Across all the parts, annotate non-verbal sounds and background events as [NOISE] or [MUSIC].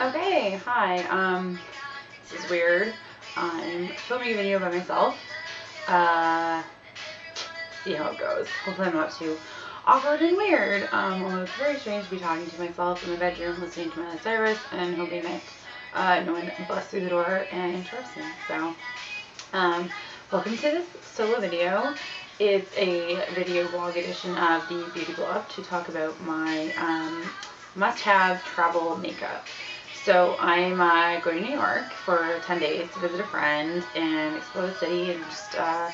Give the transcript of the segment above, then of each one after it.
Okay, hi. Um, this is weird. I'm filming a video by myself. Uh, see how it goes. Hopefully I'm not too awkward and weird. Um, although it's very strange to be talking to myself in the bedroom, listening to my service, and hoping that uh, no one busts through the door and interrupts me. So, um, welcome to this solo video. It's a video blog edition of the Beauty Blog to talk about my um, must-have travel makeup. So I'm uh, going to New York for 10 days to visit a friend and explore the city and just uh,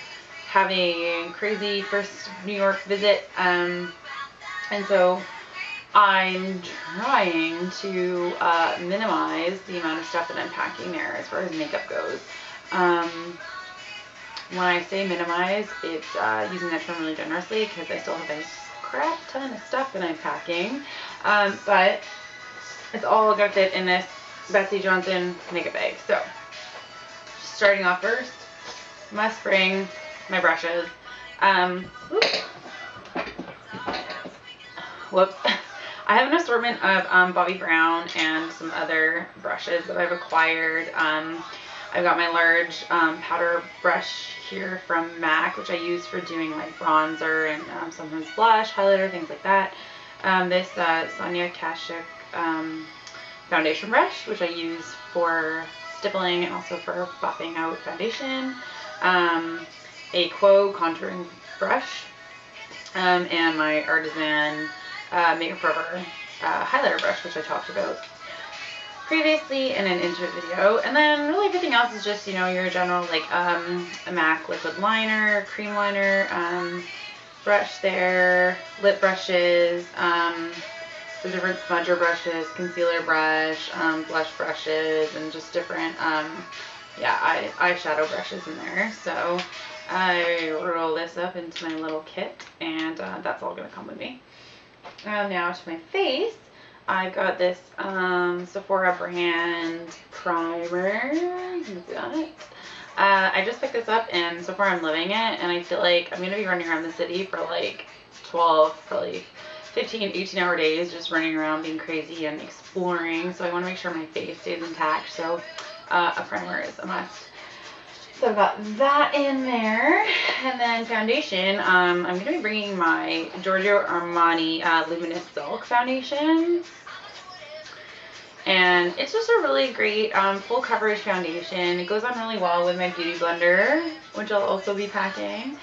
have a crazy first New York visit. Um, and so I'm trying to uh, minimize the amount of stuff that I'm packing there as far as makeup goes. Um, when I say minimize, it's uh, using that term really generously because I still have a crap ton of stuff that I'm packing. Um, but it's all gonna fit in this Betsey Johnson makeup bag. So, starting off first, must bring my brushes. Um, [LAUGHS] whoops. I have an assortment of um, Bobbi Brown and some other brushes that I've acquired. Um, I've got my large um, powder brush here from MAC, which I use for doing like bronzer and um, sometimes blush, highlighter, things like that. Um, this uh, Sonia Kashuk um, foundation brush, which I use for stippling and also for buffing out foundation. Um, a Quo contouring brush, um, and my Artisan uh, Makeup Forever uh, highlighter brush, which I talked about previously in an intro video. And then really everything else is just, you know, your general like um, a MAC liquid liner, cream liner, um, brush there, lip brushes, um, the different smudger brushes, concealer brush, um, blush brushes, and just different, um, yeah, eye, eyeshadow brushes in there. So I roll this up into my little kit, and uh, that's all going to come with me. Um, now to my face. I've got this um, Sephora brand primer. You Got it. Uh, I just picked this up and so far I'm loving it and I feel like I'm going to be running around the city for like 12, probably 15, 18 hour days just running around being crazy and exploring. So I want to make sure my face stays intact. So uh, a primer is a must. So I've got that in there. And then foundation, um, I'm going to be bringing my Giorgio Armani uh, Luminous Silk foundation. And it's just a really great um, full coverage foundation. It goes on really well with my Beauty Blender, which I'll also be packing.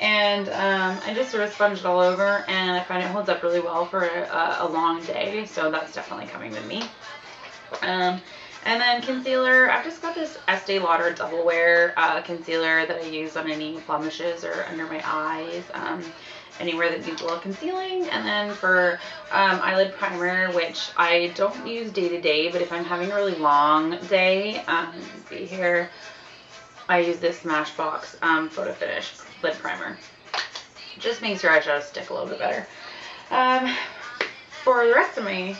And um, I just sort of sponge it all over and I find it holds up really well for a, a long day. So that's definitely coming with me. Um, and then concealer, I've just got this Estee Lauder Double Wear uh, concealer that I use on any blemishes or under my eyes. Um, anywhere that needs a little concealing. And then for um, eyelid primer, which I don't use day to day, but if I'm having a really long day, um, see here, I use this Smashbox um, Photo Finish lid primer. Just makes your eyeshadow stick a little bit better. Um, for the rest of my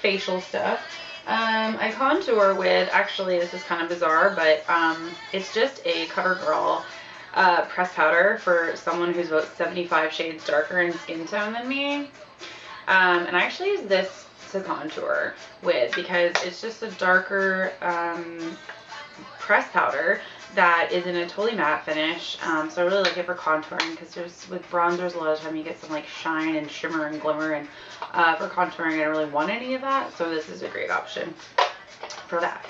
facial stuff, um, I contour with, actually this is kind of bizarre, but um, it's just a CoverGirl uh, press powder for someone who's about 75 shades darker in skin tone than me. Um, and I actually use this to contour with because it's just a darker um, press powder that is in a totally matte finish. Um, so I really like it for contouring because there's with bronzers a lot of time you get some like shine and shimmer and glimmer and uh, for contouring I don't really want any of that. So this is a great option for that.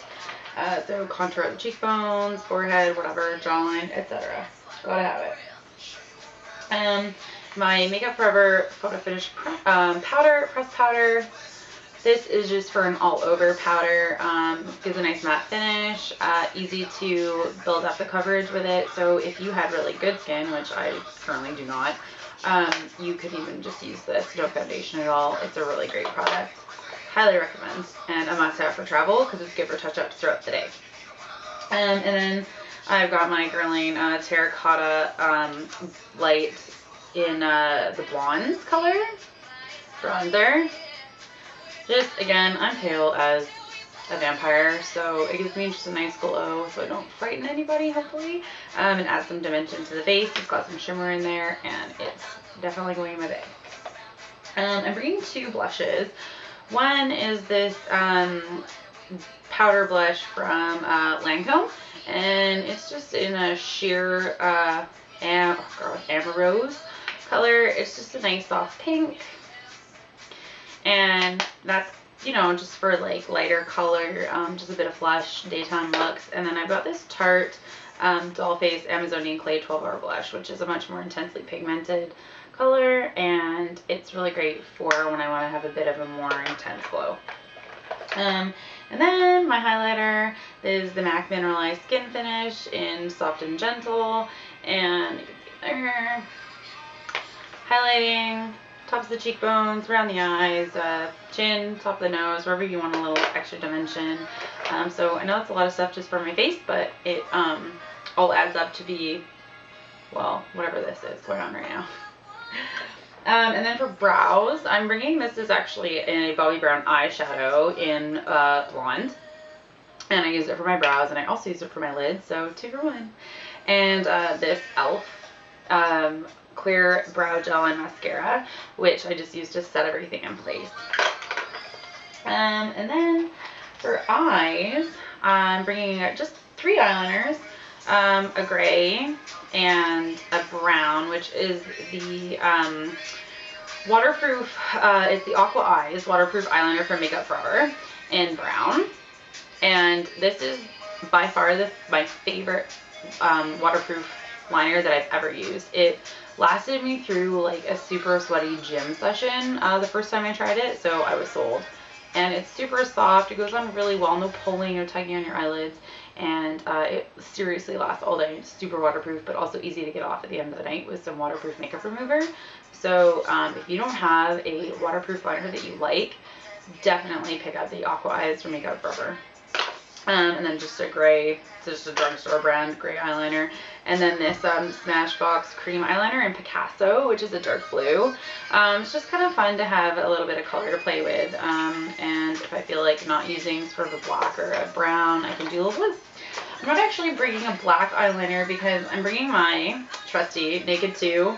Uh, so contour the cheekbones, forehead, whatever, jawline, etc. Gotta have it. Um, my Makeup Forever Photo Finish um, powder, press powder. This is just for an all-over powder. Um, gives a nice matte finish. Uh, easy to build up the coverage with it. So if you had really good skin, which I currently do not, um, you could even just use this. No foundation at all. It's a really great product. Highly recommend. And a must-have for travel because it's good for touch-ups throughout the day. Um, and then I've got my Guerlain uh, Terracotta um, Light in uh, the Blondes color. Bronzer. Just, again, I'm pale as a vampire, so it gives me just a nice glow so I don't frighten anybody, hopefully. Um, and add some dimension to the base. It's got some shimmer in there, and it's definitely going in my bag. Um, I'm bringing two blushes. One is this um, powder blush from uh, Lancome. And it's just in a sheer uh, am oh amber rose color. It's just a nice soft pink. And that's, you know, just for like lighter color, um, just a bit of flush, daytime looks. And then I bought this Tarte um, Dollface Amazonian Clay 12 Hour Blush, which is a much more intensely pigmented color. And it's really great for when I want to have a bit of a more intense glow. Um, and then my highlighter is the MAC Mineralized Skin Finish in Soft and Gentle. And you can see there. Highlighting tops of the cheekbones, around the eyes, uh, chin, top of the nose, wherever you want a little extra dimension. Um, so I know that's a lot of stuff just for my face, but it um, all adds up to be, well, whatever this is going on right now. [LAUGHS] Um, and then for brows, I'm bringing this is actually a Bobbi Brown eyeshadow in uh, blonde. And I use it for my brows, and I also use it for my lids, so two for one. And uh, this e.l.f. Um, clear brow gel and mascara, which I just use to set everything in place. Um, and then for eyes, I'm bringing just three eyeliners, um, a gray and a brown, which is the um, waterproof, uh, it's the Aqua Eyes waterproof eyeliner from Makeup Forever in brown. And this is by far the, my favorite um, waterproof liner that I've ever used. It lasted me through like a super sweaty gym session uh, the first time I tried it, so I was sold. And it's super soft. It goes on really well. No pulling, no tugging on your eyelids. And uh, it seriously lasts all day. It's super waterproof, but also easy to get off at the end of the night with some waterproof makeup remover. So um, if you don't have a waterproof liner that you like, definitely pick up the Aqua Eyes from Makeup Forever. Um, and then just a gray, it's just a drugstore brand gray eyeliner. And then this um, Smashbox cream eyeliner in Picasso, which is a dark blue. Um, it's just kind of fun to have a little bit of color to play with. Um, and if I feel like not using sort of a black or a brown, I can do a little blue. I'm not actually bringing a black eyeliner because I'm bringing my trusty Naked 2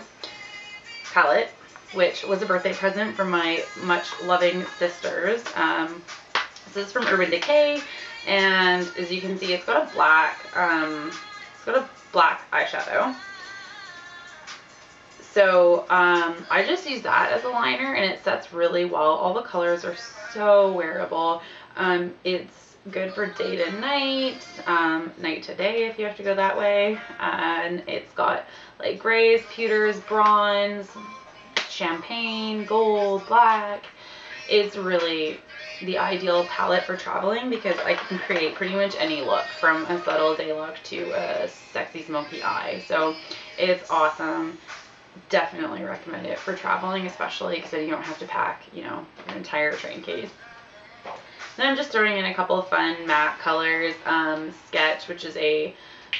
palette, which was a birthday present from my much loving sisters. Um, this is from Urban Decay. And as you can see, it's got a black, um, it's got a black eyeshadow. So um, I just use that as a liner and it sets really well. All the colors are so wearable. Um, it's good for day to night, um, night to day if you have to go that way. And it's got like grays, pewters, bronze, champagne, gold, black. It's really the ideal palette for traveling because I can create pretty much any look from a subtle day look to a sexy smoky eye. So it's awesome. Definitely recommend it for traveling, especially because you don't have to pack, you know, an entire train case. Then I'm just throwing in a couple of fun matte colors. Um, Sketch, which is a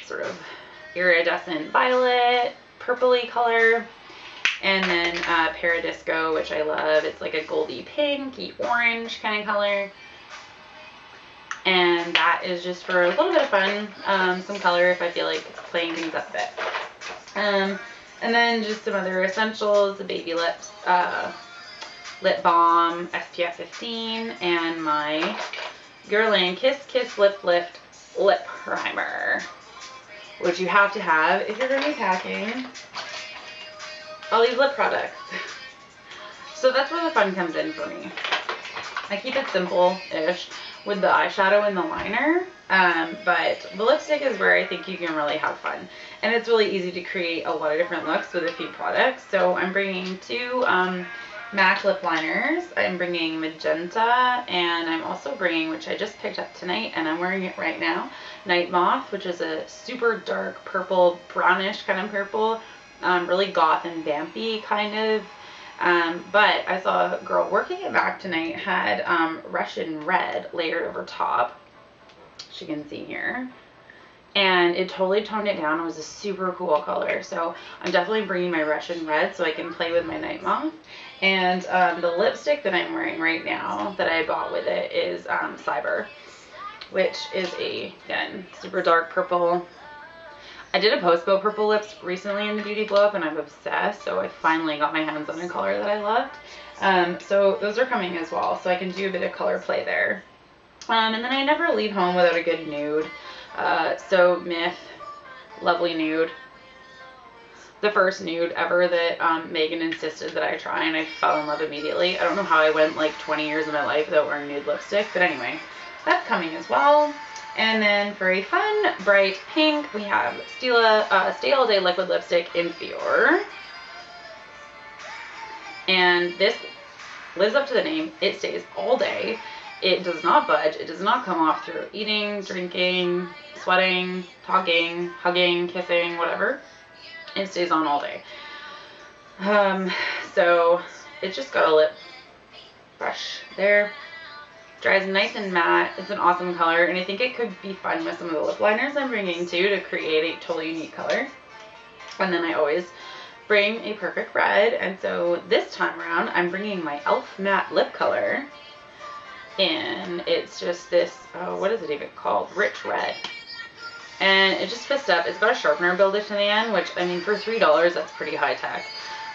sort of iridescent violet, purpley color. And then uh, Paradisco, which I love. It's like a goldy pinky orange kind of color. And that is just for a little bit of fun, um, some color if I feel like playing things up a bit. Um, and then just some other essentials, the Baby Lips uh, Lip Balm SPF 15 and my Guerlain Kiss Kiss Lip Lift Lip Primer, which you have to have if you're going to be packing all these lip products. so that's where the fun comes in for me. I keep it simple-ish with the eyeshadow and the liner, um, but the lipstick is where I think you can really have fun. And it's really easy to create a lot of different looks with a few products. So I'm bringing two um, MAC lip liners. I'm bringing Magenta, and I'm also bringing, which I just picked up tonight, and I'm wearing it right now, Night Moth, which is a super dark purple, brownish kind of purple um, really goth and vampy kind of. Um, but I saw a girl working at MAC tonight had um, Russian red layered over top. She can see here. And it totally toned it down. It was a super cool color. So I'm definitely bringing my Russian red so I can play with my Night Moth. And um, the lipstick that I'm wearing right now that I bought with it is um, Cyber, which is a, again, super dark purple I did a post bow purple lips recently in the Beauty Blow Up and I'm obsessed. So I finally got my hands on a color that I loved. Um, so those are coming as well. So I can do a bit of color play there. Um, and then I never leave home without a good nude. Uh, so Myth, lovely nude. The first nude ever that um, Megan insisted that I try, and I fell in love immediately. I don't know how I went like 20 years of my life without wearing nude lipstick, but anyway, that's coming as well. And then for a fun, bright pink, we have Stila uh, Stay All Day Liquid Lipstick in Fiore. And this lives up to the name. It stays all day. It does not budge. It does not come off through eating, drinking, sweating, talking, hugging, kissing, whatever. It stays on all day. Um, so it's just got a lip brush there. Dries nice and matte. It's an awesome color, and I think it could be fun with some of the lip liners I'm bringing too to create a totally unique color. And then I always bring a perfect red, and so this time around I'm bringing my e.l.f. matte lip color and it's just this, oh, what is it even called? Rich Red. And it just fits up. It's got a sharpener built into the end, which, I mean, for $3, that's pretty high tech.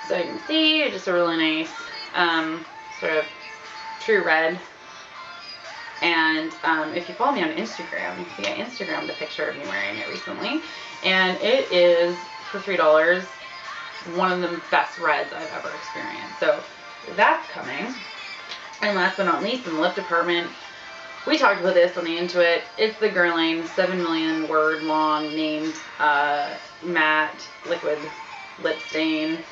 So you can see, just a really nice um, sort of true red. And um, if you follow me on Instagram, you can see I Instagrammed a picture of me wearing it recently. And it is, for $3, one of the best reds I've ever experienced. So that's coming. And last but not least, in the lip department, we talked about this on the Intuit. It's the Guerlain 7 million word long named uh, matte liquid lip stain.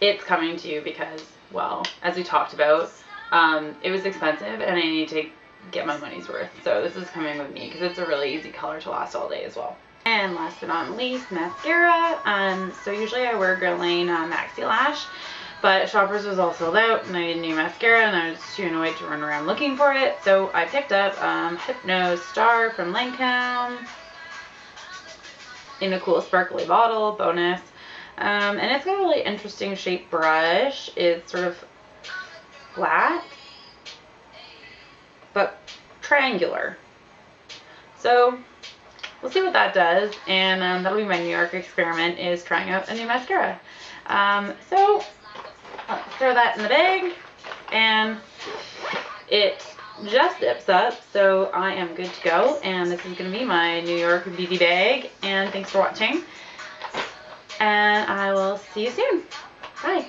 It's coming to you because, well, as we talked about, um, it was expensive and I need to get my money's worth. So this is coming with me because it's a really easy color to last all day as well. And last but not least, mascara. Um, so usually I wear Guerlain uh, Maxi Lash. But Shoppers was all sold out and I needed new mascara and I was too annoyed to run around looking for it. So I picked up um, Hypno Star from Lancome in a cool sparkly bottle, bonus. Um, and it's got a really interesting shaped brush. It's sort of flat, but triangular. So we'll see what that does. And um, that'll be my New York experiment is trying out a new mascara. Um, so throw that in the bag and it just zips up so I am good to go and this is going to be my New York beauty bag and thanks for watching and I will see you soon. Bye.